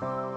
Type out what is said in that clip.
Bye.